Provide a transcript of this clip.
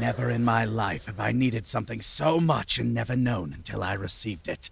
Never in my life have I needed something so much and never known until I received it.